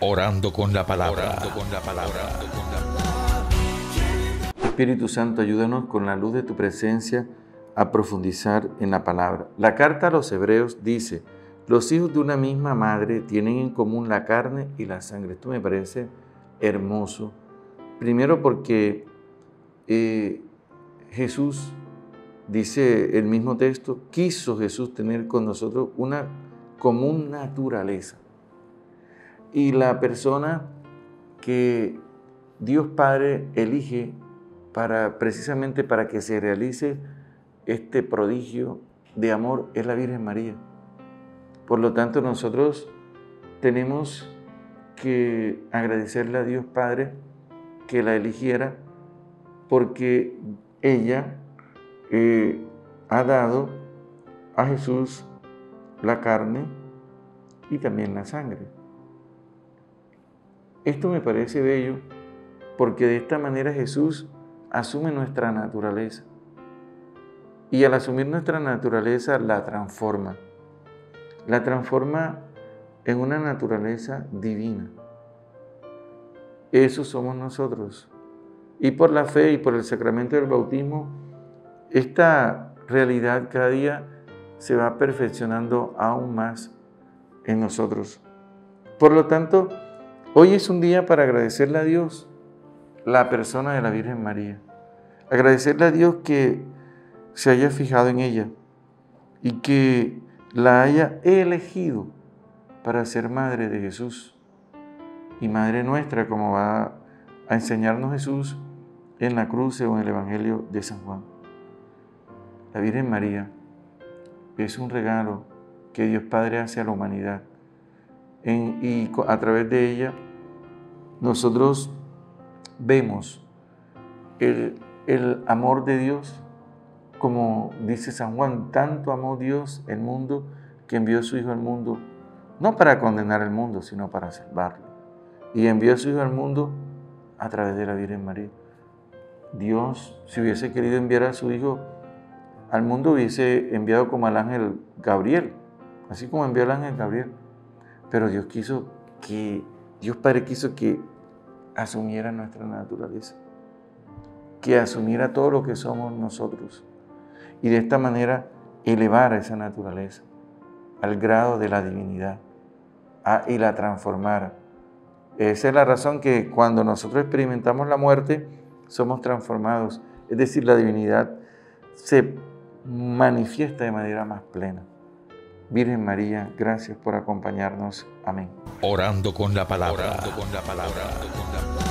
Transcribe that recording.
Orando con la palabra. Orando con la palabra. Espíritu Santo, ayúdanos con la luz de tu presencia a profundizar en la palabra. La carta a los hebreos dice, los hijos de una misma madre tienen en común la carne y la sangre. Esto me parece hermoso. Primero porque eh, Jesús, dice el mismo texto, quiso Jesús tener con nosotros una común naturaleza. Y la persona que Dios Padre elige para precisamente para que se realice este prodigio de amor es la Virgen María. Por lo tanto, nosotros tenemos que agradecerle a Dios Padre que la eligiera porque ella eh, ha dado a Jesús la carne y también la sangre. Esto me parece bello porque de esta manera Jesús asume nuestra naturaleza y al asumir nuestra naturaleza la transforma. La transforma en una naturaleza divina. Eso somos nosotros. Y por la fe y por el sacramento del bautismo, esta realidad cada día se va perfeccionando aún más en nosotros. Por lo tanto, hoy es un día para agradecerle a Dios la persona de la Virgen María. Agradecerle a Dios que se haya fijado en ella y que la haya elegido para ser madre de Jesús y madre nuestra, como va a enseñarnos Jesús en la cruz o en el Evangelio de San Juan. La Virgen María es un regalo que Dios Padre hace a la humanidad y a través de ella nosotros vemos el, el amor de Dios, como dice San Juan, tanto amó Dios el mundo que envió a su Hijo al mundo, no para condenar al mundo, sino para salvarlo. Y envió a su Hijo al mundo a través de la Virgen María. Dios, si hubiese querido enviar a su Hijo al mundo, hubiese enviado como al ángel Gabriel, así como envió al ángel Gabriel. Pero Dios quiso que, Dios Padre quiso que asumiera nuestra naturaleza, que asumiera todo lo que somos nosotros y de esta manera elevara esa naturaleza al grado de la divinidad y la transformara. Esa es la razón que cuando nosotros experimentamos la muerte, somos transformados. Es decir, la divinidad se manifiesta de manera más plena. Virgen María, gracias por acompañarnos. Amén. Orando con la palabra. Orando con la palabra.